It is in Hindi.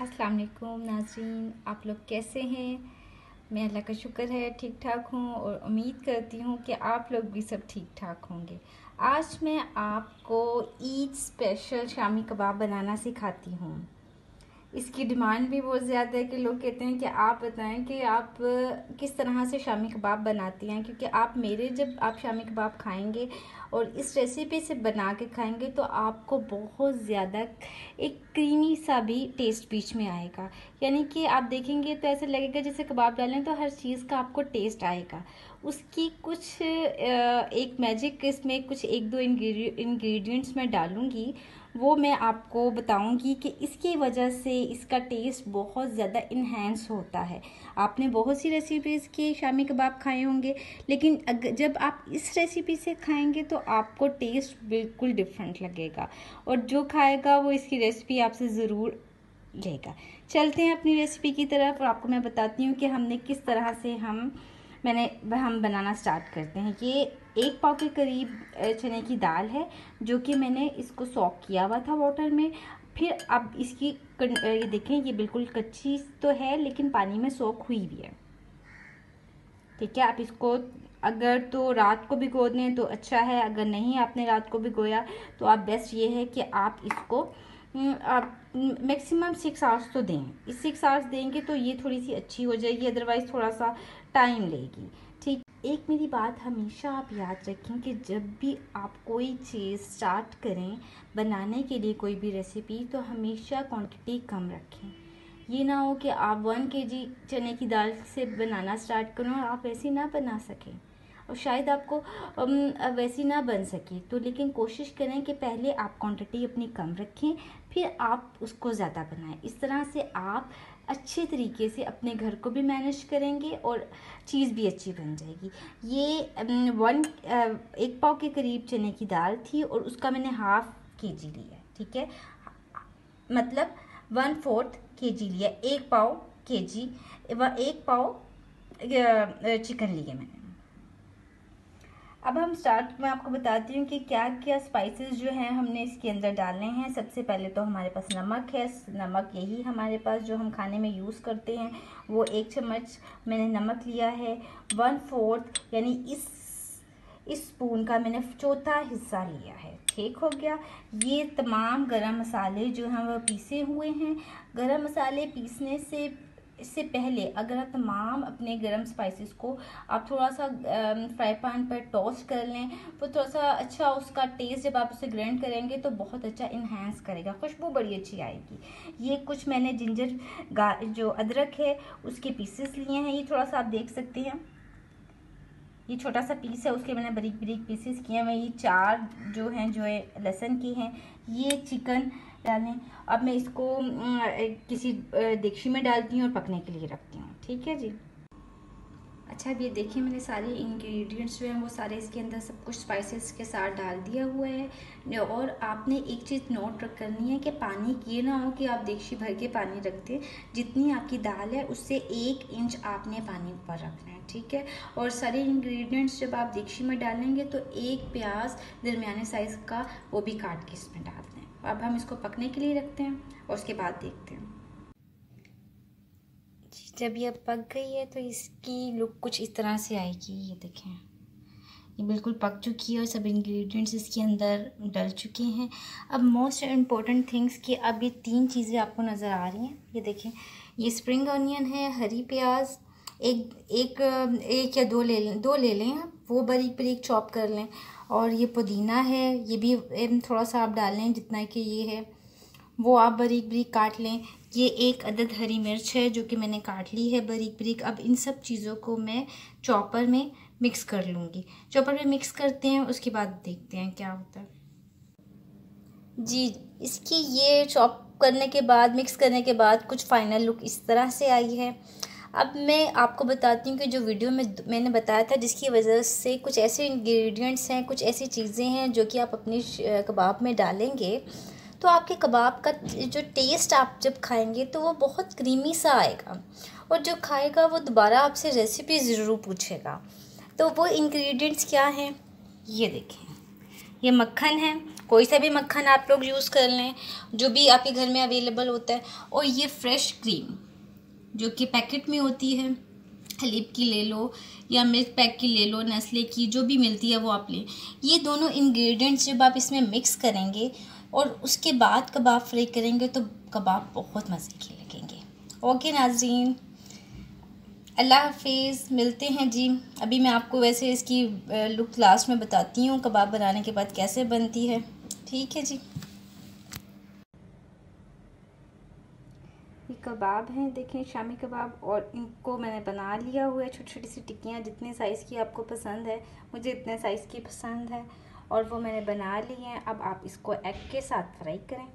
अस्सलाम वालेकुम नाजरीन, आप लोग कैसे हैं? मैं अल्लाह का शुक्र है ठीक ठाक हूँ और उम्मीद करती हूँ कि आप लोग भी सब ठीक ठाक होंगे। आज मैं आपको ईद स्पेशल शामी कबाब बनाना सिखाती हूँ। इसकी डिमांड भी बहुत ज़्यादा है कि लोग कहते हैं कि आप बताएँ कि आप किस तरह से शामी कबाब बनाती हैं, क्योंकि आप मेरे जब आप शामी कबाब खाएँगे और इस रेसिपी से बना के खाएँगे तो आपको बहुत ज़्यादा एक क्रीमी सा भी टेस्ट बीच में आएगा। यानी कि आप देखेंगे तो ऐसे लगेगा जैसे कबाब डालें तो हर चीज़ का आपको टेस्ट आएगा। उसकी कुछ एक मैजिक इसमें कुछ एक दो इंग्रेडिएंट्स मैं डालूँगी वो मैं आपको बताऊँगी कि इसकी वजह से इसका टेस्ट बहुत ज़्यादा इन्हेंस होता है। आपने बहुत सी रेसिपीज़ के शामी कबाब खाए होंगे, लेकिन जब आप इस रेसिपी से खाएँगे तो आपको टेस्ट बिल्कुल डिफरेंट लगेगा। और जो खाएगा वो इसकी रेसिपी आपसे ज़रूर लेगा। चलते हैं अपनी रेसिपी की तरफ़। और आपको मैं बताती हूँ कि हमने किस तरह से हम मैंने हम बनाना स्टार्ट करते हैं। ये एक पाव के करीब चने की दाल है, जो कि मैंने इसको सॉक किया हुआ था वाटर में। फिर अब इसकी ये देखें, ये बिल्कुल कच्ची तो है, लेकिन पानी में सोख हुई भी है। ठीक है, आप इसको, अगर तो रात को भिगो दें तो अच्छा है, अगर नहीं, आपने रात को भिगोया तो आप बेस्ट ये है कि आप इसको आप मैक्सिमम सिक्स आवर्स तो दें। इस सिक्स आवर्स देंगे तो ये थोड़ी सी अच्छी हो जाएगी अदरवाइज़ थोड़ा सा टाइम लेगी। ठीक, एक मेरी बात हमेशा आप याद रखें कि जब भी आप कोई चीज़ स्टार्ट करें बनाने के लिए कोई भी रेसिपी तो हमेशा क्वांटिटी कम रखें। ये ना हो कि आप वन के जी चने की दाल से बनाना स्टार्ट करें और आप ऐसे ना बना सकें। और शायद आपको वैसी ना बन सके। तो लेकिन कोशिश करें कि पहले आप क्वांटिटी अपनी कम रखें, फिर आप उसको ज़्यादा बनाएँ। इस तरह से आप अच्छे तरीके से अपने घर को भी मैनेज करेंगे और चीज़ भी अच्छी बन जाएगी। ये वन एक पाव के करीब चने की दाल थी और उसका मैंने हाफ़ के जी लिया ठीक है? मतलब वन फोर्थ के जी लिया एक पाव के जी व एक पाव चिकन लिए मैंने। अब हम स्टार्ट में आपको बताती हूँ कि क्या क्या स्पाइसेस जो हैं हमने इसके अंदर डालने हैं। सबसे पहले तो हमारे पास नमक है। नमक यही हमारे पास जो हम खाने में यूज़ करते हैं। वो एक चम्मच मैंने नमक लिया है। वन फोर्थ यानी इस इस स्पून का मैंने चौथा हिस्सा लिया है। ठीक हो गया। ये तमाम गरम मसाले जो हैं वह पीसे हुए हैं। गरम मसाले पीसने से इससे पहले अगर आप तमाम अपने गरम स्पाइसेस को आप थोड़ा सा फ्राई पैन पर टोस्ट कर लें तो थोड़ा सा अच्छा उसका टेस्ट जब आप उसे ग्राइंड करेंगे तो बहुत अच्छा इन्हेंस करेगा, खुशबू बड़ी अच्छी आएगी। ये कुछ मैंने जिंजर जो अदरक है, उसके पीसेस लिए हैं, ये थोड़ा सा आप देख सकते हैं। ये छोटा सा पीस है, उसके मैंने बरीक बरीक पीसेस किए हैं, ये चार जो हैं, जो है लहसन के हैं, ये चिकन डालें। अब मैं इसको किसी देगची में डालती हूँ और पकने के लिए रखती हूँ। ठीक है जी? अच्छा अब ये देखिए मैंने सारे इंग्रेडिएंट्स जो हैं, वो सारे इसके अंदर सब कुछ स्पाइसेस के साथ डाल दिया हुआ है। और आपने एक चीज़ नोट रख करनी है कि पानी, ये ना हो कि आप देगची भर के पानी रख दें। जितनी आपकी दाल है, उससे एक इंच आपने पानी ऊपर रखना है। ठीक है? और सारे इंग्रेडिएंट्स जब आप देगची में डालेंगे तो एक प्याज दरमियाने साइज़ का वो भी काट के इसमें डाल दें। अब हम इसको पकने के लिए रखते हैं और उसके बाद देखते हैं। जी, जब ये पक गई है तो इसकी लुक कुछ इस तरह से आएगी, ये देखें। ये बिल्कुल पक चुकी है और सब इंग्रेडिएंट्स इसके अंदर डल चुके हैं। अब मोस्ट इंपॉर्टेंट थिंग्स कि अब ये तीन चीज़ें आपको नज़र आ रही हैं। ये देखें, ये स्प्रिंग ऑनियन है, हरी प्याज, एक एक एक या दो ले लें, दो ले लें आप। वो बारीक बारीक चॉप कर लें। और ये पुदीना है, ये भी थोड़ा सा आप डाल लें जितना कि ये है। वो आप बारीक बारीक काट लें। ये एक अदद हरी मिर्च है जो कि मैंने काट ली है बारीक बारीक अब इन सब चीज़ों को मैं चॉपर में मिक्स कर लूँगी। चॉपर में मिक्स करते हैं, उसके बाद देखते हैं क्या होता है। जी, इसकी ये चॉप करने के बाद, मिक्स करने के बाद कुछ फाइनल लुक इस तरह से आई है। अब मैं आपको बताती हूँ कि जो वीडियो में मैंने बताया था, जिसकी वजह से कुछ ऐसे इंग्रेडिएंट्स हैं, कुछ ऐसी चीज़ें हैं जो कि आप अपने कबाब में डालेंगे तो आपके कबाब का जो टेस्ट आप जब खाएँगे तो वो बहुत क्रीमी सा आएगा और जो खाएगा, वो दोबारा आपसे रेसिपी ज़रूर पूछेगा। तो वो इंग्रेडिएंट्स क्या हैं, ये देखें। ये मक्खन है, कोई सा भी मक्खन आप लोग यूज़ कर लें, जो भी आपके घर में अवेलेबल होता है, और ये फ्रेश क्रीम जो कि पैकेट में होती है, हलीब की ले लो या मिल्क पैक की ले लो, नेस्ले की, जो भी मिलती है वो आप लें। ये दोनों इंग्रेडिएंट्स जब आप इसमें मिक्स करेंगे और उसके बाद कबाब फ्राई करेंगे तो कबाब बहुत मज़े के लगेंगे। ओके नाजीन अल्लाह हाफिज़। मिलते हैं जी। अभी मैं आपको वैसे इसकी लुक लास्ट में बताती हूँ, कबाब बनाने के बाद कैसे बनती है। ठीक है जी। कबाब हैं, देखें, शामी कबाब और इनको मैंने बना लिया हुआ है छोटी छोटी सी टिक्कियाँ, जितने साइज़ की आपको पसंद है, मुझे इतने साइज़ की पसंद है, और वो मैंने बना ली हैं। अब आप इसको एग के साथ फ्राई करें।